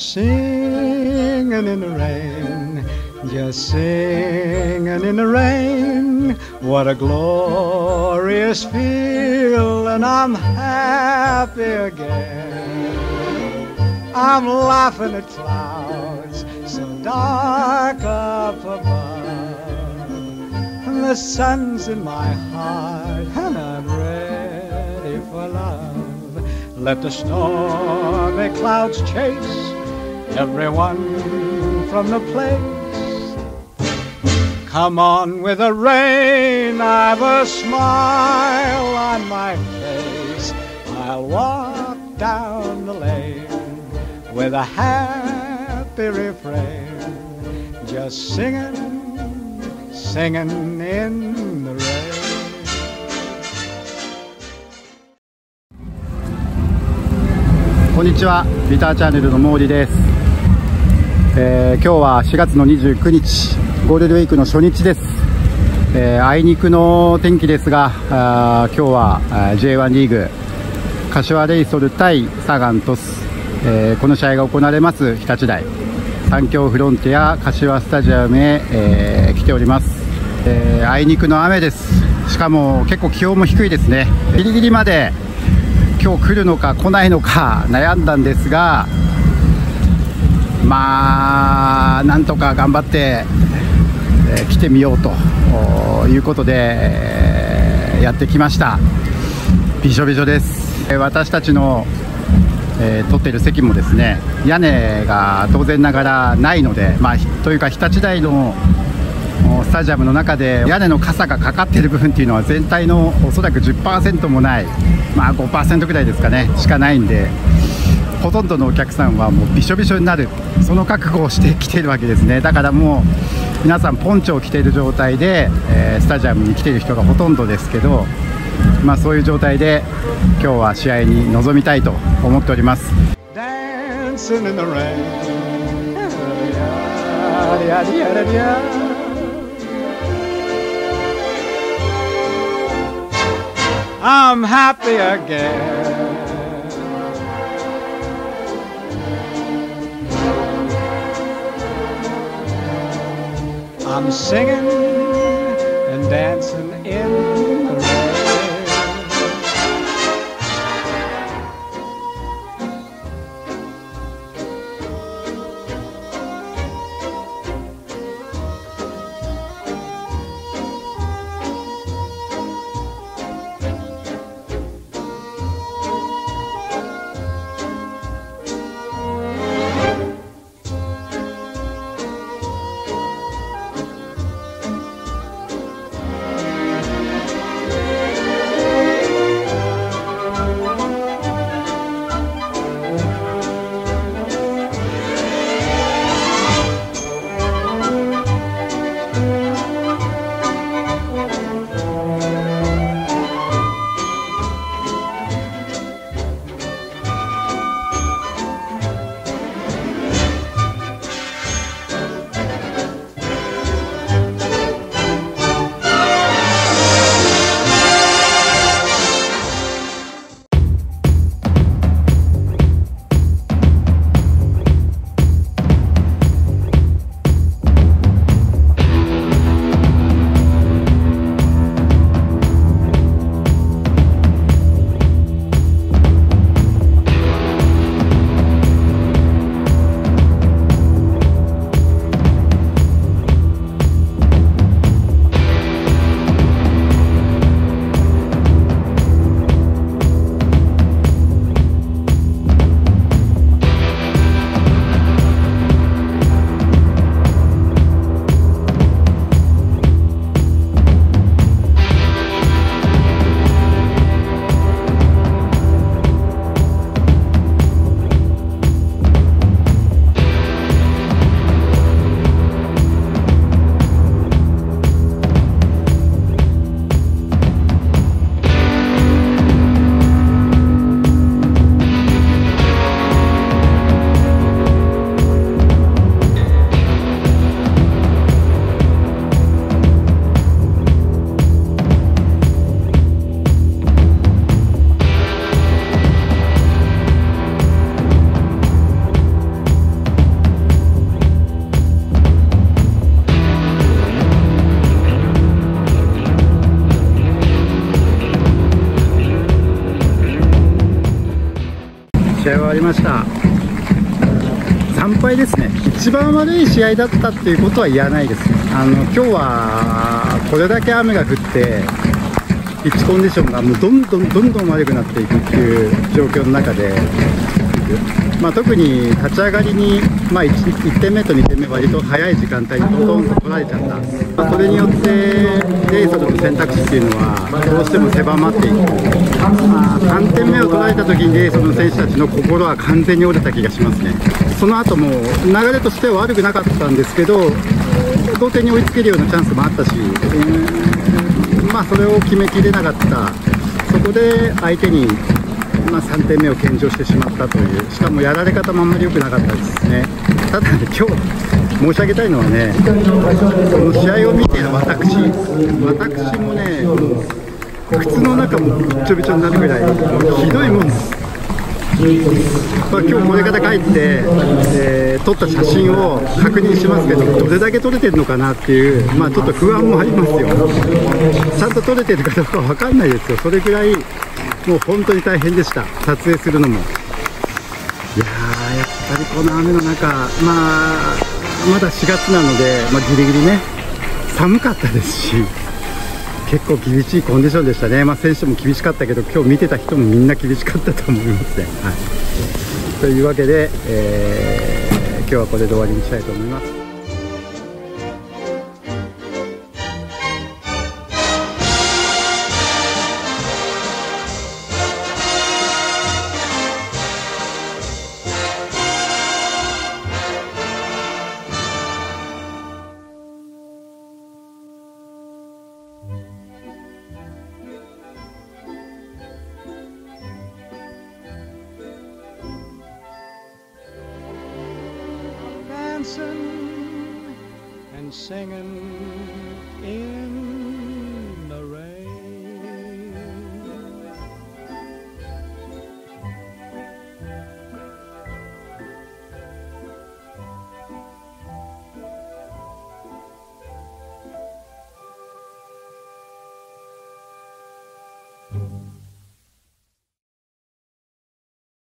singing in the rain, just singing in the rain. What a glorious feeling, I'm happy again. I'm laughing at clouds so dark up above. And the sun's in my heart, and I'm ready for love. Let the stormy clouds chase everyone from the place. Come on with the rain, I've a smile on my face. I'll walk down the lane with a happy refrain, just singing, singing in the rain. こんにちはギターチャンネルの毛利です、 えー今日は4月の29日ゴールデンウィークの初日です、えーあいにくの天気ですがあー今日は J1 リーグ柏レイソル対サガン鳥栖、えーこの試合が行われます日立大。三協フロンティア柏スタジアムへ、えー来ております、えーあいにくの雨です。しかも結構気温も低いですね。ギリギリまで今日来るのか来ないのか悩んだんですがまあなんとか頑張って、え来てみようということで、えやってきました。びしょびしょです。え私たちの、えー撮ってる席もですね屋根が当然ながらないので、まあ、というか日立大のスタジアムの中で屋根の傘がかかっている部分っていうのは全体のおそらく10%もない、まあ、5%ぐらいですかねしかないんでほとんどのお客さんはもうびしょびしょになるその覚悟をしてきているわけですねだからもう皆さんポンチョを着ている状態で、えースタジアムに来ている人がほとんどですけど、まあ、そういう状態で今日は試合に臨みたいと思っております dancing in the rain. Yada, yada, yada, yada. I'm happy again. I'm singing and dancing わりました。3敗ですね。一番悪い試合だったっていうことは言わないですね。あの今日はこれだけ雨が降ってピッチコンディションがもうどんどんどんどん悪くなっていくっていう状況の中でまあ、特に立ち上がりに、まあ1、1, 点目と2点目、割と早い時間帯にトトンと取られちゃった、まあ、それによってレイソルの選択肢っていうのはどうしても狭まっていく、まあ、3点目を取られた時にレイソルの選手たちの心は完全に折れた気がしますね、その後も流れとしては悪くなかったんですけど、同点に追いつけるようなチャンスもあったし、まあ、それを決めきれなかった、そこで相手にまあ、3点目を献上してしまったというしかもやられ方もあんまり良くなかったですね。ただ今日申し上げたいのはねその試合を見ている私私もね靴の中もびちょびちょになるぐらいひどいもん。ですまあ、今日これから帰って、えー、撮った写真を確認しますけどどれだけ撮れてるのかなっていう、まあ、ちょっと不安もありますよ。ちゃんと撮れてるかどうか分かんないですよ。それぐらいもう本当に大変でした。撮影するのも。いやーやっぱりこの雨の中まあまだ4月なので、まあ、ギリギリね寒かったですし。結構厳しいコンディションでしたね、まあ、選手も厳しかったけど今日見てた人もみんな厳しかったと思いますね。はい、というわけで、えー、今日はこれで終わりにしたいと思います。Dancing and singing in